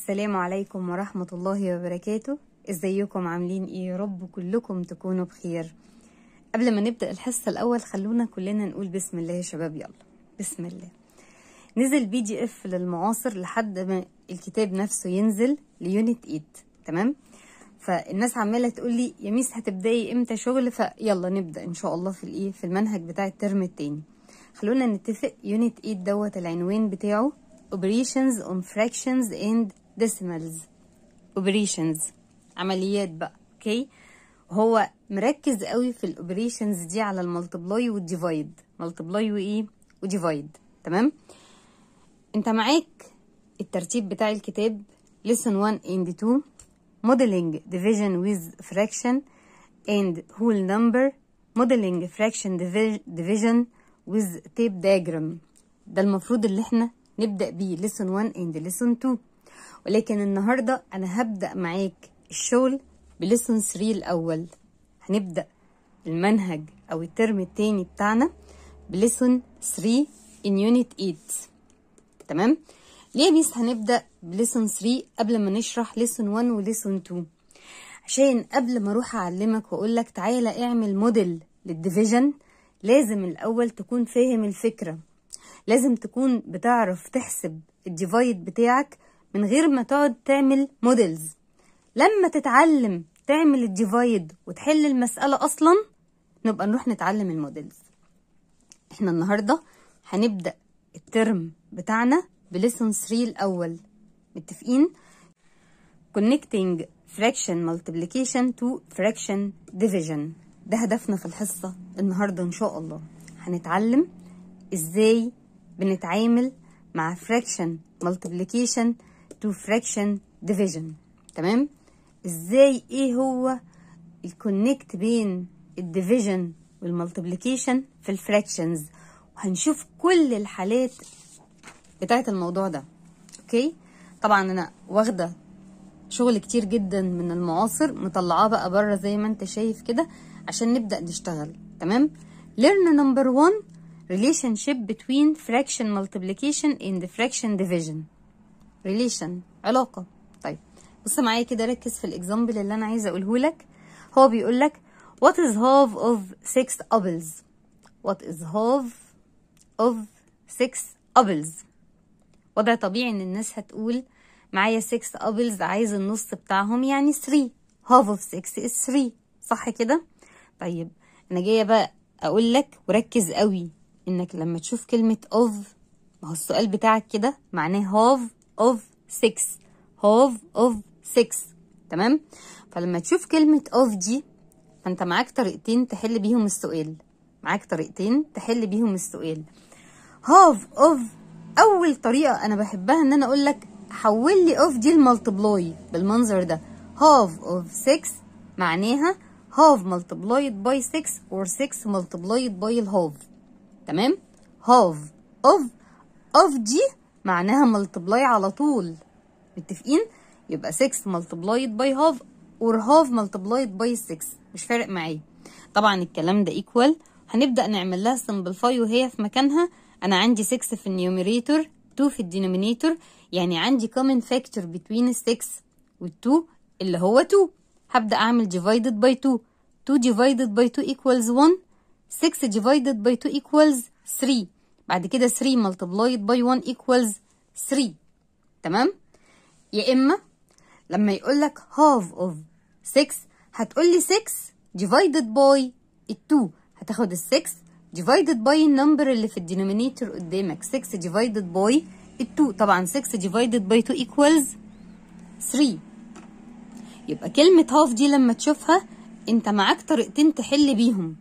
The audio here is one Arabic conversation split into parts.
السلام عليكم ورحمة الله وبركاته. إزيكم؟ عاملين إيه؟ يا رب كلكم تكونوا بخير. قبل ما نبدأ الحصة الأول خلونا كلنا نقول بسم الله يا شباب. يلا بسم الله. نزل PDF للمعاصر لحد ما الكتاب نفسه ينزل ل unit 8 تمام؟ فالناس عمالة تقول لي يا miss هتبدأي إمتى شغل؟ فيلا نبدأ إن شاء الله في الإيه؟ في المنهج بتاع الترم التاني. خلونا نتفق unit 8 دوت العنوان بتاعه. Operations on fractions and decimals operations عمليات بقى okay هو مركز قوي في ال operations دي على ال multiply وال divide multiply وإيه؟ و divide تمام؟ أنت معاك الترتيب بتاع الكتاب lesson 1 and 2 modeling division with fraction and whole number modeling fraction divi- division with tape diagram. ده المفروض اللي إحنا نبدأ بيه lesson 1 and lesson 2 ولكن النهاردة أنا هبدأ معاك الشغل ب lesson 3 الأول هنبدأ المنهج أو الترم التاني بتاعنا ب lesson 3 in unit 8 تمام؟ ليه miss هنبدأ ب lesson 3 قبل ما نشرح lesson 1 و lesson 2 عشان قبل ما أروح أعلمك واقول لك تعالى اعمل model لل division لازم الأول تكون فاهم الفكرة. لازم تكون بتعرف تحسب ال divide بتاعك من غير ما تقعد تعمل models لما تتعلم تعمل ال divide وتحل المسألة أصلا نبقى نروح نتعلم ال models. إحنا النهاردة هنبدأ الترم بتاعنا ب lesson 3 الأول. متفقين؟ Connecting fraction multiplication to fraction division. ده هدفنا في الحصة النهاردة إن شاء الله. هنتعلم إزاي بنتعامل مع fraction multiplication to fraction division. تمام؟ إزاي إيه هو ال connect بين ال division وال multiplication في ال fractions وهنشوف كل الحالات بتاعت الموضوع ده. okay؟ طبعا أنا واخدة شغل كتير جدا من المعاصر مطلعاه بقى بره زي ما أنت شايف كده عشان نبدأ نشتغل. تمام؟ Learn number one relationship between fraction multiplication and fraction division. Relation علاقة. طيب بص معايا كده ركز في الاكزامبل اللي أنا عايزة أقوله لك. هو بيقول لك what is half of six apples? What is half of six apples? وضع طبيعي إن الناس هتقول معايا 6 apples عايز النص بتاعهم يعني 3 half of 6 is 3 صح كده؟ طيب أنا جاية بقى أقول لك وركز قوي إنك لما تشوف كلمة of ما هو السؤال بتاعك كده معناه half of 6 half of 6 تمام؟ فلما تشوف كلمة of دي فأنت معاك طريقتين تحل بيهم السؤال. معاك طريقتين تحل بيهم السؤال. Half of. أول طريقة أنا بحبها إن أنا أقول لك حول لي of دي ال multiply بالمنظر ده. Half of 6 معناها half multiplied by 6 or 6 multiplied by ال half تمام؟ Half of. Of دي معناها multiply على طول. متفقين؟ يبقى 6 multiplied by half or half multiplied by 6 مش فارق معايا. طبعا الكلام ده equal. هنبدأ نعمل لها simplify وهي في مكانها. أنا عندي 6 في ال numerator 2 في ال denominator يعني عندي common factor between ال 6 وال 2 اللي هو 2 هبدأ أعمل divided by 2 2 divided by 2 equals 1 6 divided by 2 equals 3 بعد كده 3 multiplied by 1 equals 3 تمام؟ يا إما لما يقول لك half of 6 هتقول لي 6 divided by ال 2 هتاخد ال 6 divided by ال number اللي في ال denominator قدامك. 6 divided by ال 2 طبعا 6 divided by 2 equals 3 يبقى كلمة half دي لما تشوفها انت معاك طريقتين تحل بيهم.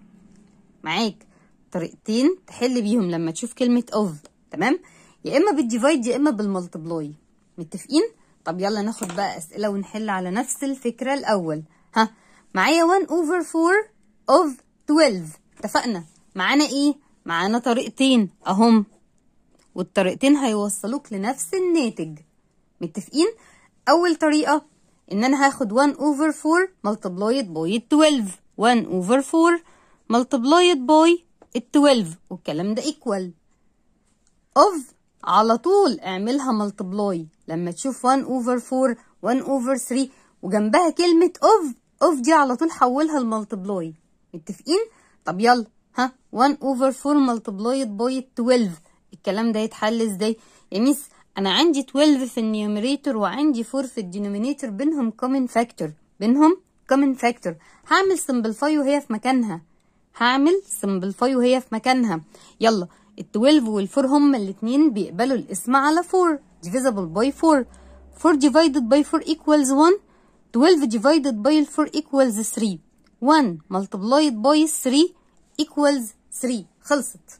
معاك. طريقتين تحل بيهم لما تشوف كلمة of تمام؟ يا إما بالديفايد يا إما بالملتبلاي. متفقين؟ طب يلا ناخد بقى أسئلة ونحل على نفس الفكرة الأول. ها معايا 1 over 4 of 12 اتفقنا؟ معانا إيه؟ معانا طريقتين أهم. والطريقتين هيوصلوك لنفس الناتج. متفقين؟ أول طريقة إن أنا هاخد 1 over 4 multiplied by 12 1 over 4 multiplied by 12 والكلام ده equal. of على طول اعملها multiply لما تشوف 1 over 4 1 over 3 وجنبها كلمة of، of دي على طول حولها ل multiply متفقين؟ طب يلا ها 1 over 4 multiplied by 12 الكلام ده يتحل إزاي؟ يا ميس أنا عندي 12 في ال numerator وعندي 4 في ال denominator بينهم common factor. بينهم common factor. هعمل simplify وهي في مكانها. هعمل simplify وهي في مكانها. يلا ال 12 وال 4 هما الاتنين بيقبلوا الاسم على 4 divisible by 4 4 divided by 4 equals 1 12 divided by 4 equals 3 1 multiplied by 3 equals 3 خلصت.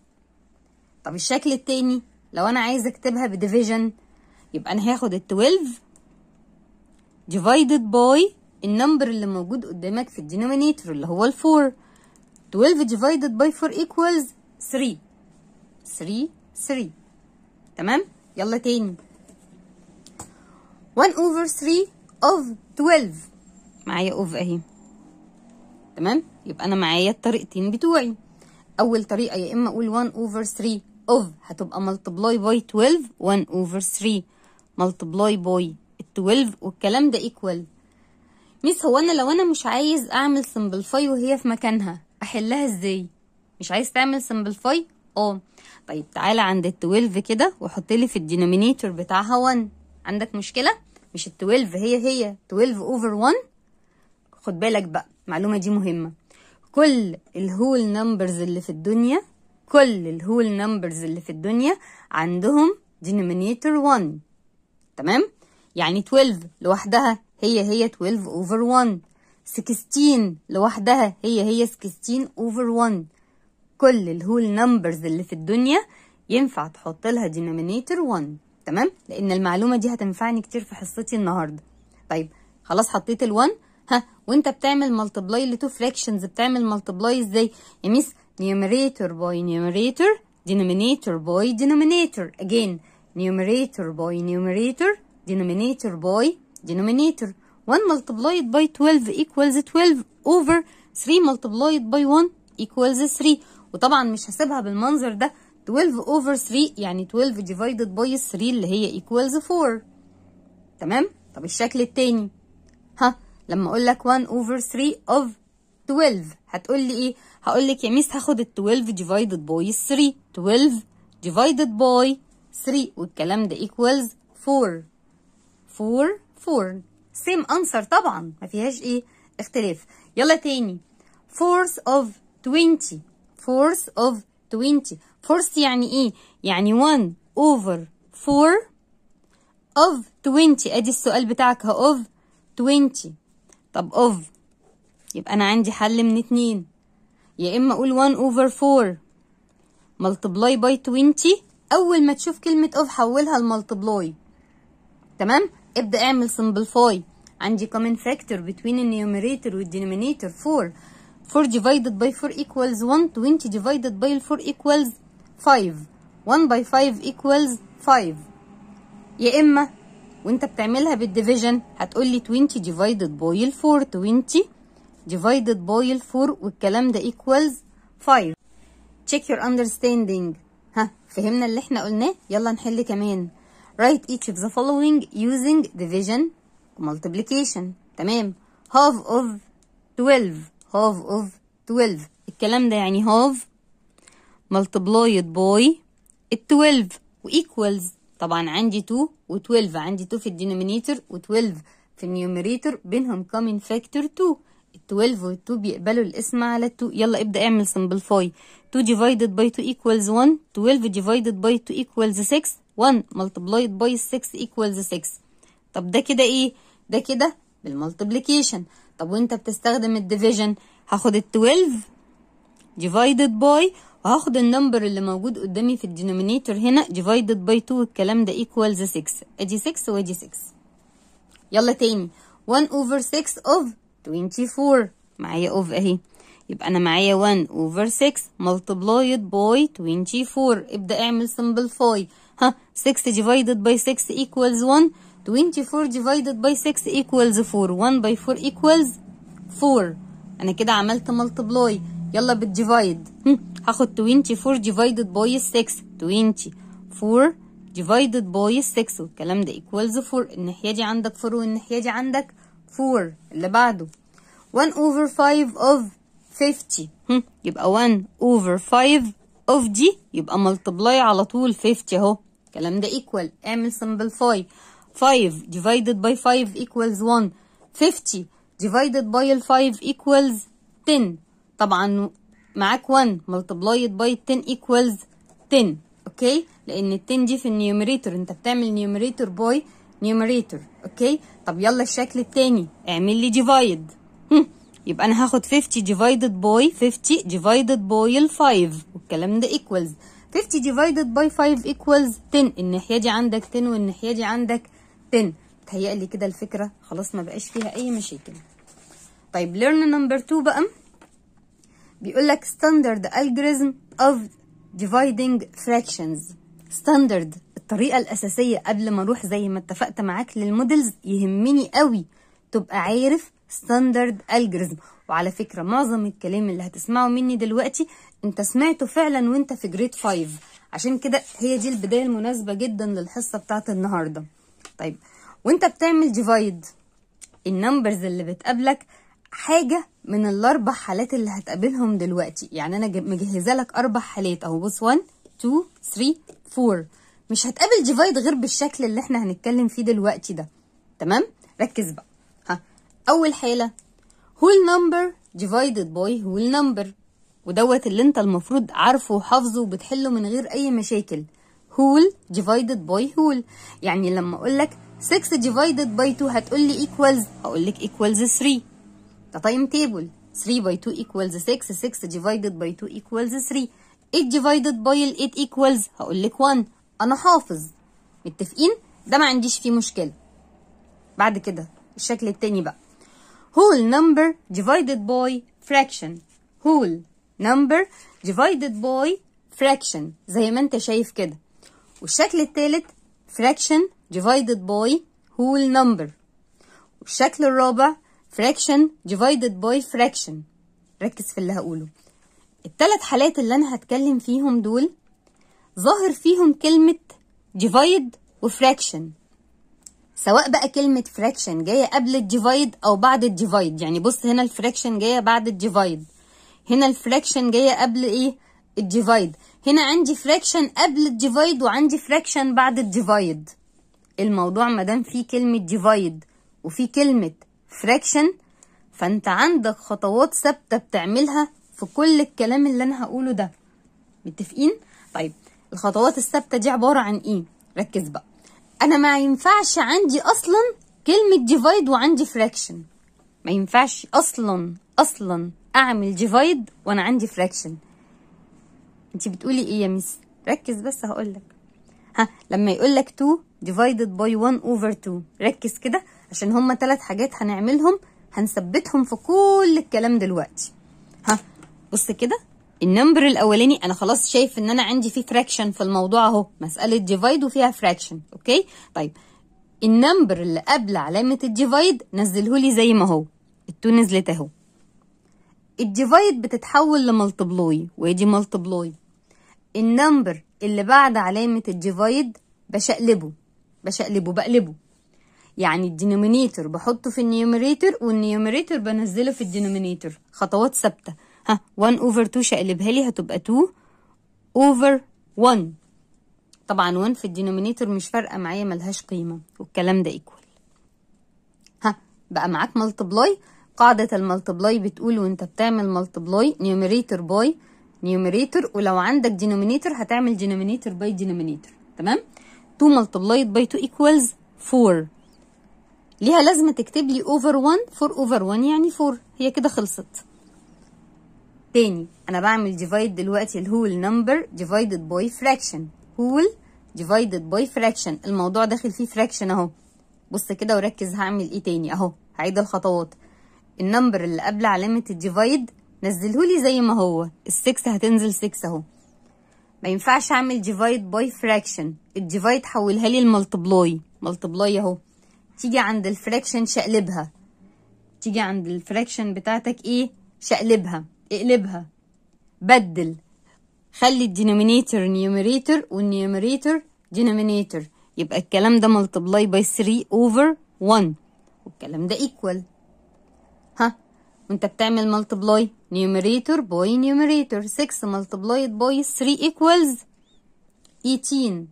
طب الشكل التاني؟ لو أنا عايزه أكتبها بديفيجن يبقى أنا هاخد ال 12 divided by ال number اللي موجود قدامك في ال denominator اللي هو ال 4 12 divided by 4 equals 3 3 3 تمام يلا تاني 1 over 3 of 12 معايا of اهي تمام يبقى أنا معايا الطريقتين بتوعي اول طريقه يا اما أقول 1 over 3 of. هتبقى multiply by 12 1 over 3 multiply by 12 والكلام ده equal. ميس هو أنا لو أنا مش عايز اعمل simplify وهي في مكانها أحلها إزاي؟ مش عايز تعمل simplify آه. طيب تعالى عند ال 12 كده وحط لي في ال denominator بتاعها 1 عندك مشكلة؟ مش ال 12 هي هي. 12 over 1 خد بالك بقى المعلومة دي مهمة. كل ال whole numbers اللي في الدنيا كل ال whole numbers اللي في الدنيا عندهم denominator 1 تمام؟ يعني 12 لوحدها هي هي 12 over 1 16 لوحدها. هي هي 16 over 1 كل ال whole numbers اللي في الدنيا ينفع تحط لها denominator 1 تمام؟ لأن المعلومة دي هتنفعني كتير في حصتي النهارده. طيب خلاص حطيت ال1 ها وانت بتعمل ملتبلاي لتو فراكشنز بتعمل ملتبلاي إزاي؟ يا ميس numerator by numerator denominator by denominator. Again numerator by numerator denominator by denominator. 1 multiplied by 12 equals 12 over 3 multiplied by 1 equals 3 وطبعا مش هسيبها بالمنظر ده. 12 over 3 يعني 12 divided by 3 اللي هي equals 4 تمام؟ طب الشكل التاني. ها لما أقول لك 1 over 3 of 12 هتقول لي إيه؟ هقول لك يا ميس هاخد ال 12 divided by 3 12 divided by 3 والكلام ده equals 4 4 4 same answer طبعا ما فيهاش إيه اختلاف. يلا تاني. Fourth of 20 fourth of 20 fourth يعني إيه؟ يعني 1 over 4 of 20 أدي السؤال بتاعك ها of 20 طب of. يبقى أنا عندي حل من اتنين. يا إما أقول 1 over 4 multiply by 20 أول ما تشوف كلمة of حولها لمultiply. تمام؟ ابدأ اعمل simplify. عندي common factor between النيوميريتور والدينومينيتور 4 4 divided by 4 equals 1 20 divided by 4 equals 5 1 by 5 equals 5 يا اما وانت بتعملها بالديفيجن هتقولي 20 divided by 4 20 divided by 4 والكلام ده equals 5 check your understanding ها فهمنا اللي احنا قلناه يلا نحل كمان write each of the following using division multiplication. تمام. half of 12 half of 12 الكلام ده يعني half multiplied by 12 equals طبعا عندي 2 و12 عندي 2 في ال denominator و12 في ال numerator. بينهم common factor 2 ال12 وال2 بيقبلوا القسمة على 2 يلا ابدأ اعمل simplify 2 divided by 2 equals 1 12 divided by 2 equals 6 1 multiplied by 6 equals 6 طب ده كده إيه؟ ده كده بال multiplication. طب وانت بتستخدم ال division هاخد ال 12 divided by وهاخد ال number اللي موجود قدامي في ال denominator هنا divided by 2 والكلام ده equals 6 ادي 6 وادي 6 يلا تاني. 1 over 6 of 24 معايا of اهي. يبقى أنا معايا 1 over 6 multiplied by 24 ابدأ اعمل simplify ها 6 divided by 6 equals 1 24 divided by 6 equals 4 1 by 4 equals 4 أنا كده عملت multiply. يلا بالديفايد هاخد 24 divided by 6 24 divided by 6 والكلام ده equals 4 الناحية دي عندك 4 والناحية دي عندك 4 اللي بعده. 1 over 5 of 50 هم، يبقى 1 over 5 of دي يبقى multiply على طول 50 اهو. الكلام ده equal. اعمل simplify 5 divided by 5 equals 1 50 divided by ال 5 equals 10 طبعا معاك 1 multiplied by 10 equals 10 أوكي لأن ال 10 دي في ال numerator. أنت بتعمل numerator by numerator. okay طب يلا الشكل التاني. اعمل لي divide يبقى أنا هاخد 50 divided by 50 divided by ال 5 والكلام ده equals. 50 divided by 5 equals 10 الناحية دي عندك 10 والناحية دي عندك 10 تهيألي كده الفكرة خلاص ما بقاش فيها أي مشاكل. طيب learn number 2 بقى. بيقول لك standard algorithm of dividing fractions. Standard الطريقة الأساسية قبل ما أروح زي ما اتفقت معاك للمودلز يهمني قوي. تبقى عارف standard algorithm. وعلى فكرة معظم الكلام اللي هتسمعه مني دلوقتي انت سمعته فعلا وانت في grade 5 عشان كده هي دي البداية المناسبة جدا للحصة بتاعت النهاردة. طيب وانت بتعمل divide ال numbers اللي بتقابلك حاجة من الأربع حالات اللي هتقابلهم دلوقتي. يعني أنا جب- مجهزة لك أربع حالات أهو. بص 1 2 3 4 مش هتقابل divide غير بالشكل اللي إحنا هنتكلم فيه دلوقتي ده. تمام؟ ركز بقى. ها أول حالة whole number divided by whole number. ودوت اللي انت المفروض عارفه وحافظه وبتحله من غير أي مشاكل. Whole divided by whole يعني لما أقول لك 6 divided by 2 هتقول لي equals هقول لك equals 3 ده times table 3 by 2 equals 6 6 divided by 2 equals 3 8 divided by ال 8 equals هقول لك 1 أنا حافظ متفقين ده ما عنديش فيه مشكله بعد كده الشكل التاني بقى whole number divided by fraction whole number divided by fraction زي ما انت شايف كده والشكل التالت fraction divided by whole number. والشكل الرابع fraction divided by fraction. ركز في اللي هقوله. الثلاث حالات اللي أنا هتكلم فيهم دول ظاهر فيهم كلمة divide و fraction سواء بقى كلمة fraction جاية قبل ال divide أو بعد ال divide يعني بص هنا ال fraction جاية بعد ال divide هنا ال fraction جاية قبل إيه؟ ال divide. هنا عندي fraction قبل ال divide وعندي fraction بعد ال divide. الموضوع مادام فيه كلمة divide وفي كلمة fraction فأنت عندك خطوات ثابتة بتعملها في كل الكلام اللي أنا هقوله ده. متفقين؟ طيب الخطوات الثابتة دي عبارة عن إيه؟ ركز بقى. أنا ما ينفعش عندي أصلا كلمة divide وعندي fraction ما ينفعش أصلا أصلا أعمل divide وأنا عندي fraction انت بتقولي إيه يا ميس؟ ركز بس هقولك. ها لما يقول لك 2 divided by 1 over 2 ركز كده عشان هما ثلاث حاجات هنعملهم هنثبتهم في كل الكلام دلوقتي. ها بص كده. ال number الأولاني أنا خلاص شايف إن أنا عندي فيه fraction في الموضوع أهو. مسألة divide وفيها fraction okay؟ طيب ال number اللي قبل علامة ال divide نزلهولي زي ما هو. ال two نزلت أهو. ال divide بتتحول ل multiply ودي multiply. ال number اللي بعد علامة ال divide بشقلبه بشقلبه بقلبه. يعني ال denominator بحطه في ال numerator وال numerator بنزله في ال denominator. خطوات ثابتة. ها 1 over 2 شقلبها لي هتبقى 2 over 1 طبعا 1 في ال denominator مش فارقة معايا ملهاش قيمة والكلام ده equal ها بقى معاك multiply قاعدة ال multiply بتقول وانت بتعمل multiply numerator by numerator ولو عندك denominator هتعمل denominator by denominator تمام؟ 2 multiplied by 2 equals 4 ليها لازمة تكتب لي over 1 4 over 1 يعني 4 هي كده خلصت. تاني أنا بعمل divide دلوقتي ال whole number divided by fraction. whole divided by fraction. الموضوع داخل فيه fraction أهو. بص كده وركز هعمل إيه تاني؟ أهو هعيد الخطوات. ال number اللي قبل علامة ال divide نزلهولي زي ما هو. السكس هتنزل 6 اهو. ما ينفعش اعمل divide by fraction ال divide حولها لي ال multiply. multiply اهو. تيجي عند ال fraction شقلبها. تيجي عند ال fraction بتاعتك إيه؟ شقلبها. اقلبها. بدل. خلي ال denominator numerator وال numerator denominator يبقى الكلام ده multiply by 3 over 1 والكلام ده equal. ها؟ وانت بتعمل multiply numerator by numerator. 6 multiplied by 3 equals 18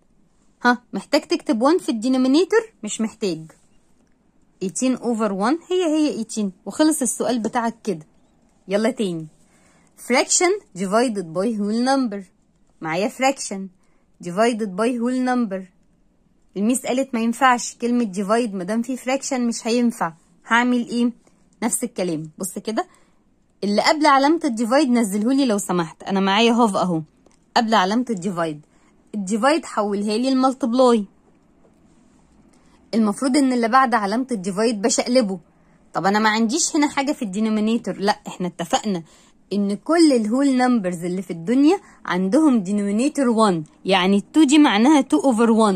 ها محتاج تكتب 1 في الدينومينيتور؟ مش محتاج. 18 over 1 هي هي 18 وخلص السؤال بتاعك كده. يلا تاني. Fraction divided by whole number. معايا fraction. Divided by whole number. ال miss قالت ما ينفعش. كلمة divide مادام في fraction مش هينفع. هعمل إيه؟ نفس الكلام. بص كده. اللي قبل علامة ال divide نزلهولي لو سمحت. أنا معايا half أهو. قبل علامة ال divide. ال divide حولها لي ال multiply. المفروض إن اللي بعد علامة ال divide بشقلبه. طب أنا ما عنديش هنا حاجة في ال denominator. لأ إحنا اتفقنا إن كل ال whole numbers اللي في الدنيا عندهم denominator 1 يعني 2 دي معناها 2 over 1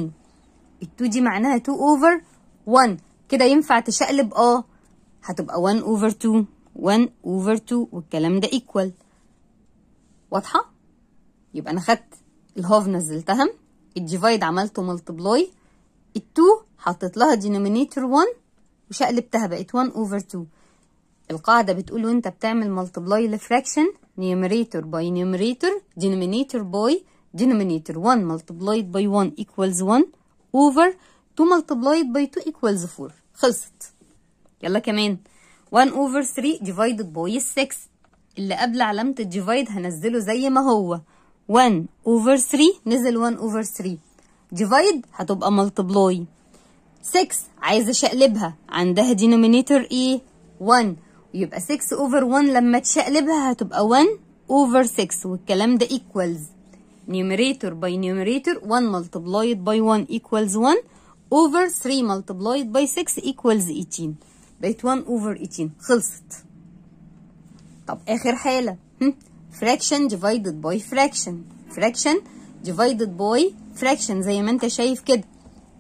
ال 2 دي معناها 2 over 1 كده ينفع تشقلب؟ آه. هتبقى 1 over 2 1 over 2 والكلام ده equal واضحة؟ يبقى أنا خدت ال half نزلتها. ال divide عملته multiply ال2 حطيت لها denominator 1 وشقلبتها بقت 1 over 2 القاعدة بتقول وأنت بتعمل multiply ل fraction numerator by numerator denominator by denominator 1 multiplied by 1 equals 1 over 2 multiplied by 2 equals 4 خلصت. يلا كمان. 1 over 3 divided by 6 اللي قبل علامة ال divide هنزله زي ما هو 1 over 3 نزل 1 over 3 divide هتبقى multiply 6 عايزة أشقلبها عندها denominator إيه 1 يبقى 6 over 1 لما تشقلبها هتبقى 1 over 6 والكلام ده equals numerator by numerator 1 multiplied by 1 equals 1 over 3 multiplied by 6 equals 18 بقت 1 over 18 خلصت. طب حالة. هم؟ fraction divided by fraction. Fraction divided by fraction. زي ما انت شايف كده.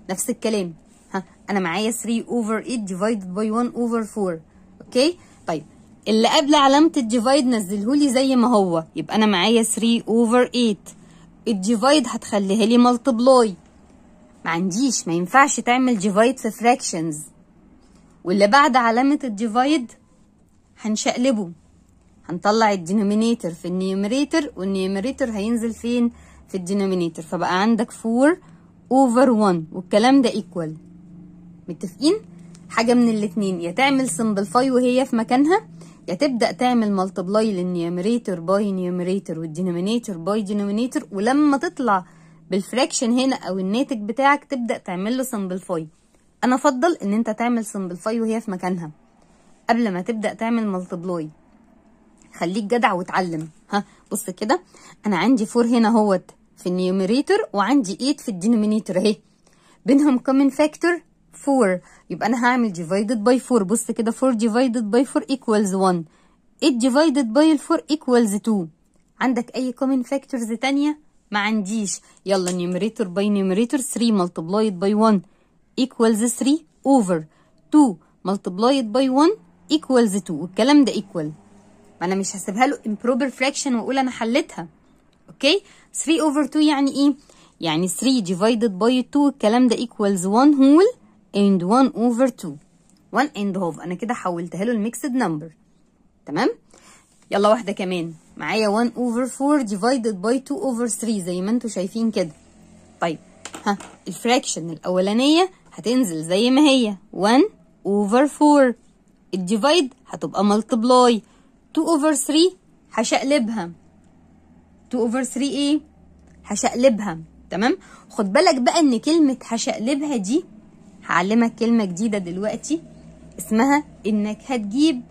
نفس الكلام. ها أنا معايا 3 over 8 divided by 1 over 4 okay طيب اللي قبل علامة ال divide نزلهولي زي ما هو. يبقى أنا معايا 3 over 8 ال divide هتخليها لي multiply ما عنديش ما ينفعش تعمل divide في fractions. واللي بعد علامة ال divide هنشقلبه. هنطلع ال denominator في ال numerator وال numerator هينزل فين؟ في ال denominator فبقى عندك 4 over 1 والكلام ده equal. متفقين؟ حاجة من الاتنين. يا تعمل simplify وهي في مكانها يا تبدأ تعمل multiply لل numerator by numerator وال denominator by denominator ولما تطلع بال fraction هنا أو الناتج بتاعك تبدأ تعمل له simplify. أنا أفضل إن أنت تعمل simplify وهي في مكانها قبل ما تبدأ تعمل multiply خليك جدع وتعلم. ها بص كده أنا عندي 4 هنا أهوت في ال numerator وعندي 8 في ال denominator أهي. بينهم common factor 4 يبقى أنا هعمل divided by 4 بص كده 4 divided by 4 equals 1 8 divided by 4 equals 2 عندك أي common factors تانية؟ ما عنديش. يلا numerator by numerator 3 multiplied by 1 equals 3 over 2 multiplied by 1 equals 2 والكلام ده equal. ما أنا مش هسيبها له improper fraction وأقول أنا حلتها okay 3 over 2 يعني إيه؟ يعني 3 divided by 2 الكلام ده equals 1 whole and 1 over 2 1 and half أنا كده حولتها له ال mixed number تمام؟ يلا واحدة كمان. معايا 1 over 4 divided by 2 over 3 زي ما أنتوا شايفين كده. طيب. ها. ال fraction الأولانية هتنزل زي ما هي. 1 over 4 ال divide هتبقى multiply 2 over 3 هشقلبها. 2 over 3 إيه؟ هشقلبها. تمام؟ خد بالك بقى إن كلمة هشقلبها دي هعلمك كلمة جديدة دلوقتي اسمها إنك هتجيب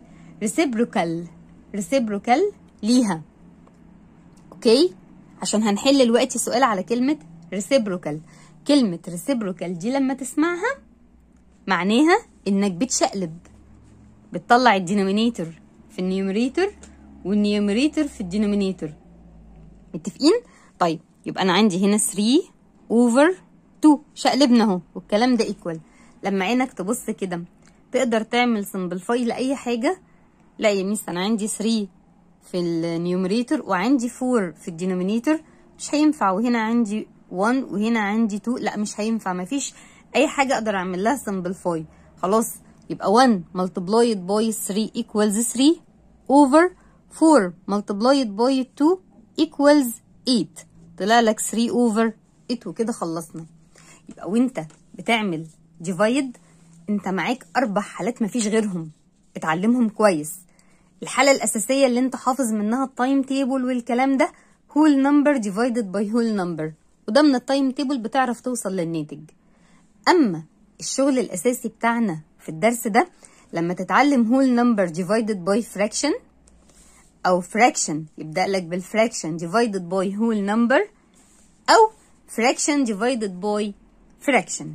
reciprocal reciprocal ليها. okay عشان هنحل دلوقتي سؤال على كلمة reciprocal. كلمة reciprocal دي لما تسمعها معناها إنك بتشقلب. بتطلع الدينومينيتور في النيوميريتور والنيوميريتور في الدينومينيتور. متفقين؟ طيب يبقى أنا عندي هنا 3 over 2 شقلبنا أهو والكلام ده equal لما عينك تبص كده تقدر تعمل simplify لأي حاجة. لا يا ميس أنا عندي 3 في ال numerator وعندي 4 في ال denominator. مش هينفع وهنا عندي 1 وهنا عندي 2 لا مش هينفع. مفيش أي حاجة أقدر أعمل لها simplify خلاص يبقى 1 multiplied by 3 equals 3 over 4 multiplied by 2 equals 8 طلع لك 3 over 8 وكده خلصنا. يبقى وانت بتعمل divide انت معاك أربع حالات مفيش غيرهم. اتعلمهم كويس. الحالة الأساسية اللي انت حافظ منها ال times table والكلام ده whole number divided by whole number. وده من ال times table بتعرف توصل للناتج أما الشغل الأساسي بتاعنا في الدرس ده لما تتعلم whole number divided by fraction أو fraction يبدأ لك بال fraction divided by whole number أو fraction divided by fraction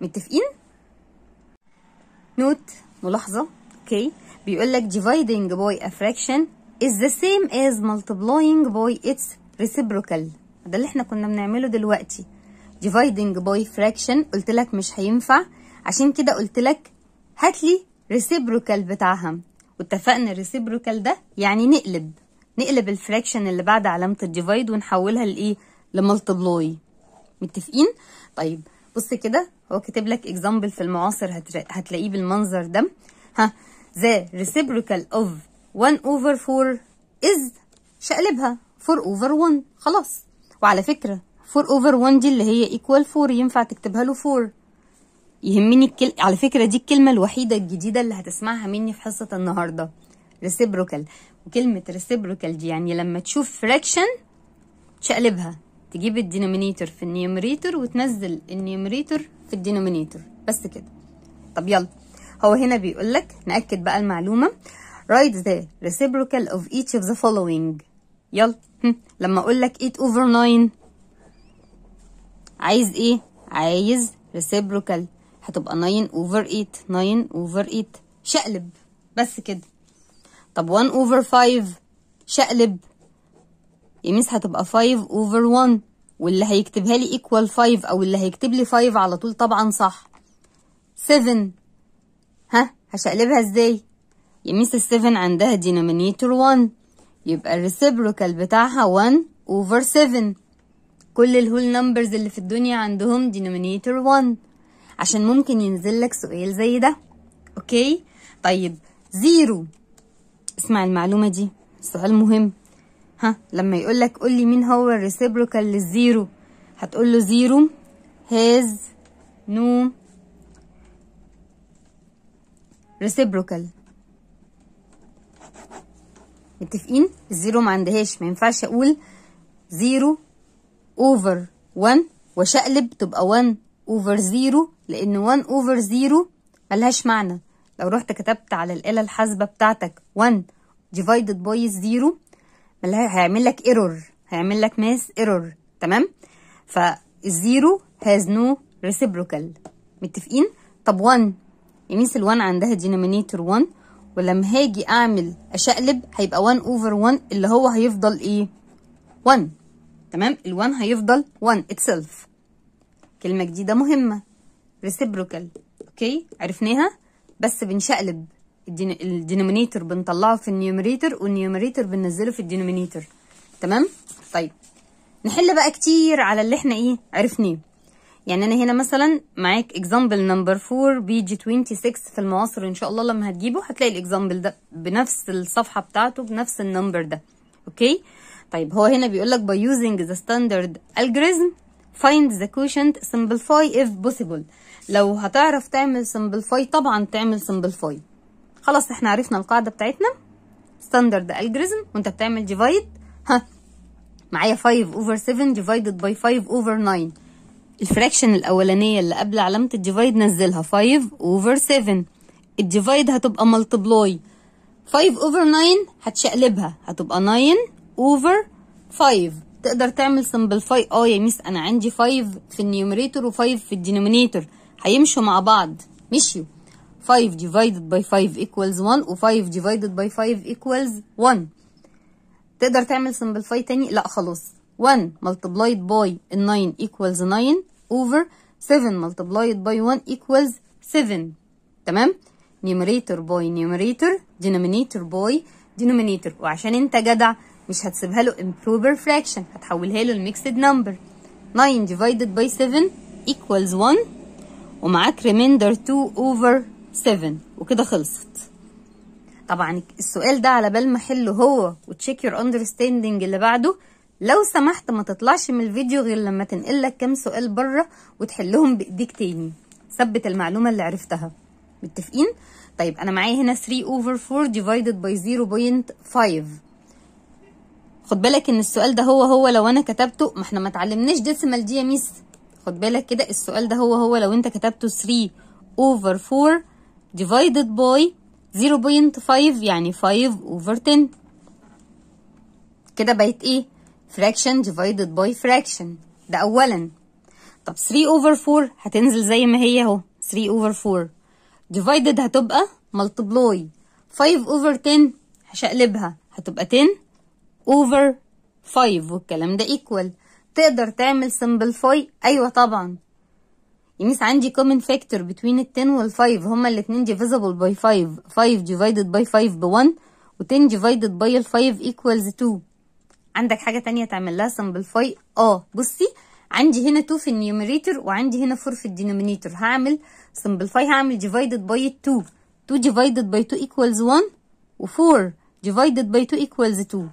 متفقين؟ note ملاحظة okay بيقول لك dividing by a fraction is the same as multiplying by its reciprocal ده اللي إحنا كنا بنعمله دلوقتي. Dividing by fraction قلت لك مش هينفع. عشان كده قلت لك هات لي reciprocal بتاعها واتفقنا reciprocal ده يعني نقلب. نقلب ال fraction اللي بعد علامة ال divide ونحولها لإيه؟ ل multiply متفقين؟ طيب بص كده هو كاتب لك example في المعاصر هتلاقيه بالمنظر ده. ها the reciprocal of 1 over 4 is شقلبها. 4 over 1 خلاص. وعلى فكرة 4 over 1 دي اللي هي equal 4 ينفع تكتبها له 4 يهمني الكل... على فكرة دي الكلمة الوحيدة الجديدة اللي هتسمعها مني في حصة النهاردة. Reciprocal. وكلمة reciprocal دي يعني لما تشوف fraction تشقلبها. تجيب ال denominator في ال numerator وتنزل ال numerator في ال denominator بس كده. طب يلا. هو هنا بيقول لك نأكد بقى المعلومة. Write the reciprocal of each of the following. يلا. لما أقول لك 8 over 9 عايز إيه؟ عايز reciprocal. هتبقى 9 over 8 9 over 8 شقلب. بس كده. طب 1 over 5 شقلب. يا ميس هتبقى 5 over 1 واللي هيكتبها لي equal 5 أو اللي هيكتب لي 5 على طول طبعا صح. 7 ها؟ هشقلبها إزاي؟ يا ميس ال 7 عندها denominator 1 يبقى ال reciprocal بتاعها 1 over 7 كل ال whole numbers اللي في الدنيا عندهم denominator 1 عشان ممكن ينزل لك سؤال زي ده. Okay طيب zero اسمع المعلومة دي. سؤال مهم. ها لما يقول لك قول لي مين هو ال reciprocal لل zero هتقول له zero has no reciprocal. متفقين؟ ال zero ما عندهاش. ما ينفعش أقول zero over 1 وشقلب تبقى 1 over zero لأن 1 over zero ملهاش معنى. لو رحت كتبت على الآلة الحاسبة بتاعتك 1 divided by 0 ملها هيعمل لك error هيعمل لك math error تمام؟ فال zero has no reciprocal. متفقين؟ طب 1 يا ميس ال 1 عندها denominator 1 ولما هاجي أعمل أشقلب هيبقى 1 over 1 اللي هو هيفضل إيه؟ 1 تمام؟ ال 1 هيفضل 1 itself. كلمة جديدة مهمة. Reciprocal. Okay؟ عرفناها؟ بس بنشقلب. ال denominator بنطلعه في ال numerator وال numerator بننزله في ال denominator. تمام؟ طيب. نحل بقى كتير على اللي إحنا إيه؟ عرفناه. يعني أنا هنا مثلا معاك example number 4 page 26 في المعاصر إن شاء الله لما هتجيبه هتلاقي ال example ده بنفس الصفحة بتاعته بنفس ال number ده. Okay؟ طيب هو هنا بيقول لك by using the standard algorithm find the quotient simplify if possible. لو هتعرف تعمل simplify طبعا تعمل simplify. خلاص إحنا عرفنا القاعدة بتاعتنا. standard algorithm وأنت بتعمل divide ها معايا 5 over 7 divided by 5 over 9 ال fraction الأولانية اللي قبل علامة ال divide نزلها 5 over 7 ال divide هتبقى multiply 5 over 9 هتشقلبها. هتبقى 9 over 5 تقدر تعمل simplify آه يا ميس أنا عندي 5 في ال numerator و5 في ال denominator. هيمشوا مع بعض. مشيوا. 5 divided by 5 equals 1 و 5 divided by 5 equals 1 تقدر تعمل simplify تاني؟ لا خلاص. 1 multiplied by 9 equals 9 over 7 multiplied by 1 equals 7 تمام numerator by numerator denominator by denominator وعشان انت جدع مش هتسيبها له improper fraction هتحولها له ال mixed number 9 divided by 7 equals 1 ومعاك remainder 2 over 7 وكده خلصت طبعا السؤال ده على بال ما احله هو و check your understanding اللي بعده لو سمحت ما تطلعش من الفيديو غير لما تنقلك كام سؤال بره وتحلهم بإيديك تاني. ثبت المعلومة اللي عرفتها. متفقين؟ طيب أنا معايا هنا 3 over 4 divided by 0.5 خد بالك إن السؤال ده هو هو لو أنا كتبته ما إحنا ما اتعلمناش decimal دي يا ميس. خد بالك كده السؤال ده هو هو لو أنت كتبته 3 over 4 divided by 0.5 يعني 5 over 10 كده بقت إيه؟ Fraction divided by fraction ده اولا طب 3 over 4 هتنزل زي ما هي اهو 3 over 4 divided هتبقى multiply 5 over 10 هشقلبها هتبقى 10 over 5 والكلام ده equal تقدر تعمل simplify أيوه طبعا يميس عندي common factor between ال 10 وال 5 هما الاتنين divisible by 5 5 divided by 5 ب 1 و 10 divided by ال 5 equals 2 عندك حاجة تانية تعمل لها simplify آه بصي عندي هنا 2 في ال numerator وعندي هنا 4 في ال denominator. هعمل simplify هعمل divided by 2 2 divided by 2 equals 1 و 4 divided by 2 equals 2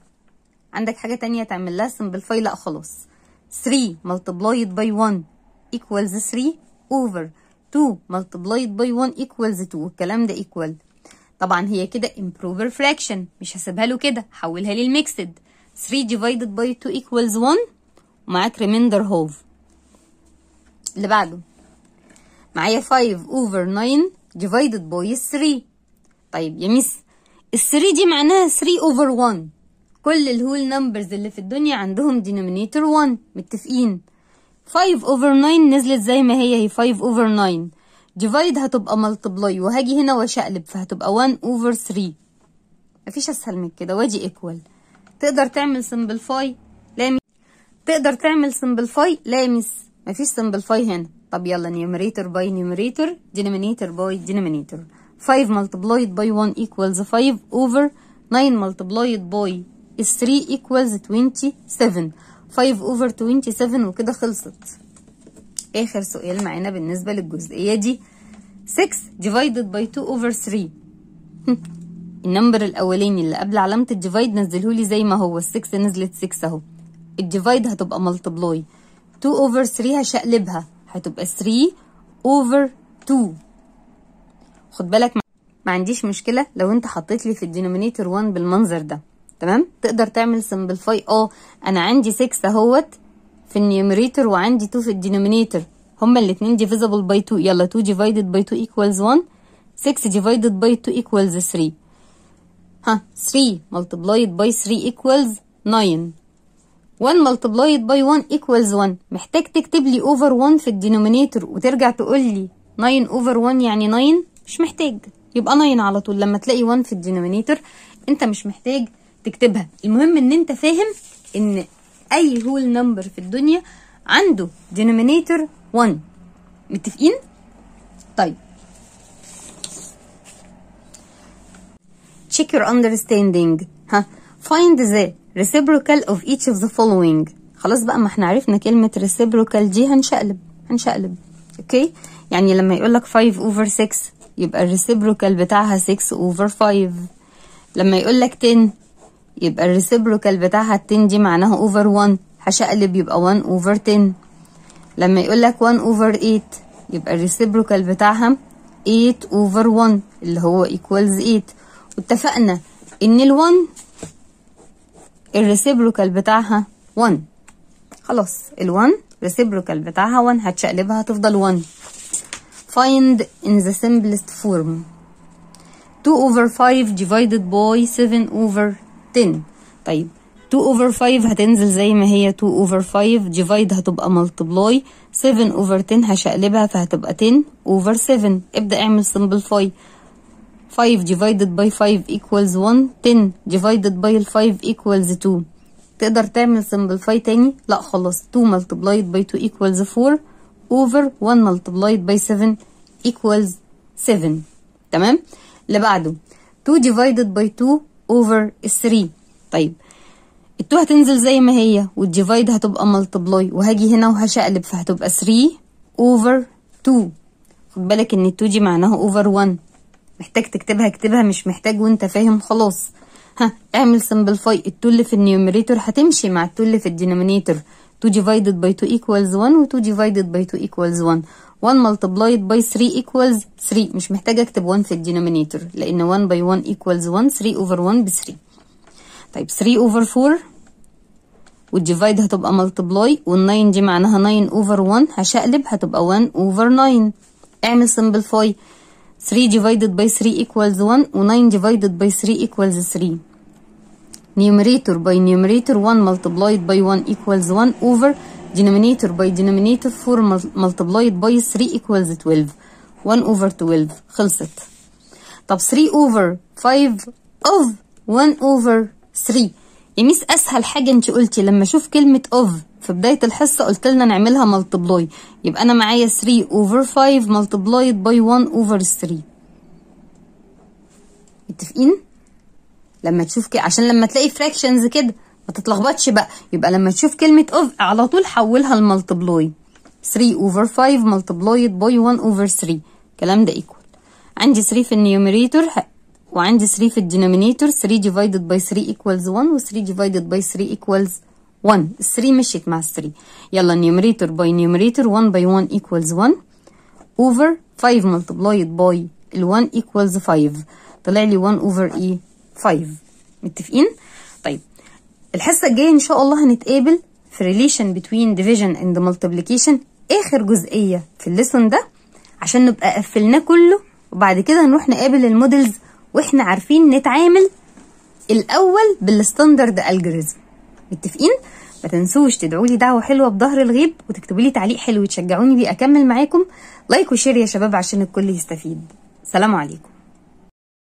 عندك حاجة تانية تعمل لها simplify لا خلاص. 3 multiplied by 1 equals 3 over. 2 multiplied by 1 equals 2 والكلام ده equal. طبعا هي كده improper fraction مش هسيبها له كده حولها لي ل mixed 3 divided by 2 equals 1 ومعاك remainder half اللي بعده. معايا 5 over 9 divided by 3 طيب يا ميس ال 3 دي معناها 3 over 1 كل ال whole numbers اللي في الدنيا عندهم denominator 1 متفقين؟ 5 over 9 نزلت زي ما هي هي 5 over 9 divide هتبقى multiply وهاجي هنا واشقلب فهتبقى 1 over 3 مفيش أسهل من كده. واجي equal. تقدر تعمل simplify لا مس تقدر تعمل simplify لا مس مفيش simplify هنا. طب يلا numerator by numerator denominator by denominator 5 multiplied by 1 equals 5 over 9 multiplied by 3 equals 27 5 over 27 وكده خلصت. آخر سؤال معانا بالنسبة للجزئية دي. 6 divided by 2 over 3 ال number الأولاني اللي قبل علامة ال divide نزلهولي زي ما هو. ال 6 نزلت 6 اهو. ال divide هتبقى multiply 2 over 3 هشقلبها. هتبقى 3 over 2 خد بالك ما عنديش مشكلة لو انت حطيت لي في ال denominator 1 بالمنظر ده. تمام؟ تقدر تعمل simplify آه أنا عندي 6 اهوت في ال numerator وعندي 2 في ال denominator. هما الاتنين divisible by 2 يلا 2 divided by 2 equals 1 6 divided by 2 equals 3 ها 3 multiplied by 3 equals 9 1 multiplied by 1 equals 1 محتاج تكتب لي over 1 في ال denominator وترجع تقول لي 9 over 1 يعني 9 مش محتاج. يبقى 9 على طول. لما تلاقي 1 في ال denominator انت مش محتاج تكتبها. المهم ان انت فاهم ان اي whole number في الدنيا عنده denominator 1 متفقين؟ طيب. Check your understanding ها find the reciprocal of each of the following. خلاص بقى ما إحنا عرفنا كلمة reciprocal دي هنشقلب هنشقلب أوكي يعني لما يقول لك 5 over 6 يبقى ال reciprocal بتاعها 6 over 5 لما يقول لك 10 يبقى ال reciprocal بتاعها 10 دي معناها over 1 هشقلب يبقى 1 over 10 لما يقول لك 1 over 8 يبقى ال reciprocal بتاعها 8 over 1 اللي هو equals 8 واتفقنا إن ال 1 ال reciprocal بتاعها 1 خلاص ال 1 reciprocal بتاعها 1 هتشقلبها هتفضل 1 find in the simplest form. 2 over 5 divided by 7 over 10 طيب 2 over 5 هتنزل زي ما هي 2 over 5 divide هتبقى multiply. 7 over 10 هشقلبها فهتبقى 10 over 7 ابدأ اعمل simplify. 5 divided by 5 equals 1 10 divided by 5 equals 2 تقدر تعمل simplify تاني؟ لا خلاص. 2 multiplied by 2 equals 4 over 1 multiplied by 7 equals 7 تمام؟ اللي بعده. 2 divided by 2 over 3 طيب. ال two هتنزل زي ما هي وال divide هتبقى multiply وهاجي هنا وهشقلب فهتبقى 3 over 2 خد بالك إن ال two دي معناها over 1 محتاج تكتبها اكتبها مش محتاج وانت فاهم خلاص. ها اعمل simplify ال two اللي في ال numerator هتمشي مع ال two اللي في ال denominator. 2 divided by 2 equals 1 و 2 divided by 2 equals 1 1 multiplied by 3 equals 3 مش محتاجة اكتب 1 في الدينومينيتور لأن 1 by 1 equals 1 3 over 1 ب 3 طيب 3 over 4 والديفايد هتبقى multiply وال9 دي معناها 9 over 1 هشقلب هتبقى 1 over 9 اعمل simplify 3 divided by 3 equals 1 و9 divided by 3 equals 3 numerator by numerator 1 multiplied by 1 equals 1 over denominator by denominator 4 mul- multiplied by 3 equals 12 1 over 12 خلصت طب 3 over 5 of 1 over 3 يا ميس اسهل حاجه انت قلتي لما اشوف كلمه of في بدايه الحصه قلت لنا نعملها ملتبلاي يبقى أنا معايا 3 over 5 multiplied by 1 over 3 متفقين؟ لما تشوف كده عشان لما تلاقي fractions كده ما تتلخبطش بقى. يبقى لما تشوف كلمة of على طول حولها ل multiply 3 over 5 multiplied by 1 over 3 الكلام ده equal. عندي 3 في ال numerator وعندي 3 في ال denominator. 3 divided by 3 equals 1 و 3 divided by 3 equals 1 ال 3 مشيت مع ال 3 يلا numerator by numerator 1 by 1 equals 1 over 5 multiplied by ال 1 equals 5 طلع لي 1 over إيه 5 متفقين طيب الحصة الجاية إن شاء الله هنتقابل في relation between division and multiplication. آخر جزئية في ال lesson ده عشان نبقى قفلناه كله. وبعد كده نروح نقابل ال models وإحنا عارفين نتعامل الأول بال standard algorithm متفقين؟ ما تنسوش تدعوا لي دعوة حلوة بظهر الغيب وتكتبوا لي تعليق حلو وتشجعوني بيه. أكمل معاكم. لايك وشير يا شباب عشان الكل يستفيد. سلام عليكم.